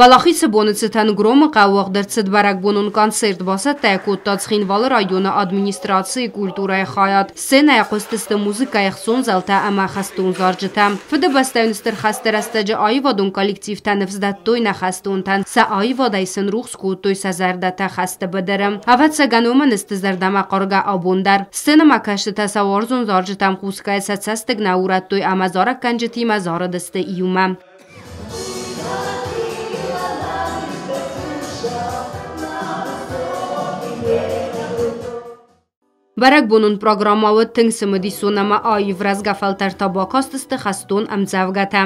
Валахи Сабоницитен Грома Кауахдер Цитбарак Бонун концерт басатая Коттац Хинвал района администрации культура и хаят. Сцена акустиста музыка их сон залта ама хастун зарджита. Фида бастайнистер хастерастаджа айвадун коллектив таневздат той на хастунтан. Са айвадайсен рухску той сазардата хаста бадырым. Ават сагануман зардама корга абундар. Сцена макашты тасаворзун зарджитам хуская сацастыгна урат той амазара канжити мазара дасты июмам. барак бунун программавы тың сымыди сунама аивразга фалтар табакаст истихастун амзавгата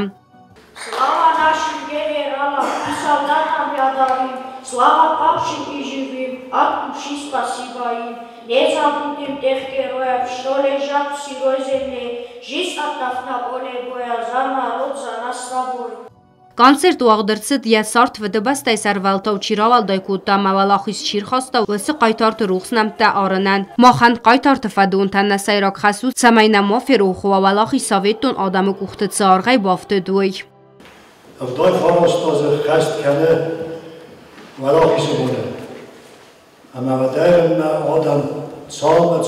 Слава нашим генералам и солдатам рядовым, слава павшим и живым, от души спасибо им. Не забудем тех героев, что лежат в сырой земле, жизнь отдав на поле боя за народ, за нас с тобой. Կանցերտ ու աղդրցըտ ես սարդ վդբաս տայսար վալտով չիրավալ դայքուտա մավալախիս չիր խոստով ըսը կայտարդը ռուխսնամ տա արնան։ Մախանդ կայտարդը վադու ընտանա սայրակ հասու ծամայնամո ֆերու խովավալախի սավետտուն ադամը կուղթը ծարգայ բավտը դույք։ Ավդայ խավաստազը խաստ կանը վալախիսը բունը։ Համավադայրը ադամ ծալմը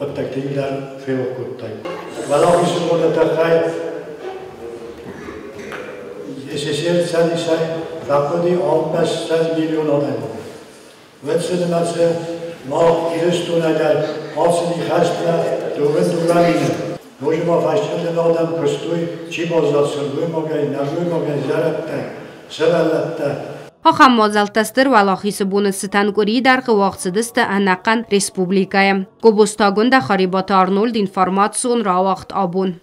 وقتي ولو يسمون تخاي يسير سني ساي فقدي 15 milyon adam. Wetsen dat ze maar Christus naar als ze die gasten door hun doorgaan. Можемо фашчати на адам простой, чи боза сыргымага, нагымага, зарабта, сыралатта, Хахам мазалтастыр валахис буны сытанкури дар қывақсыдысты анаққан республикая. Кубустагунда харибат Арнольд информацион ravaqt абун.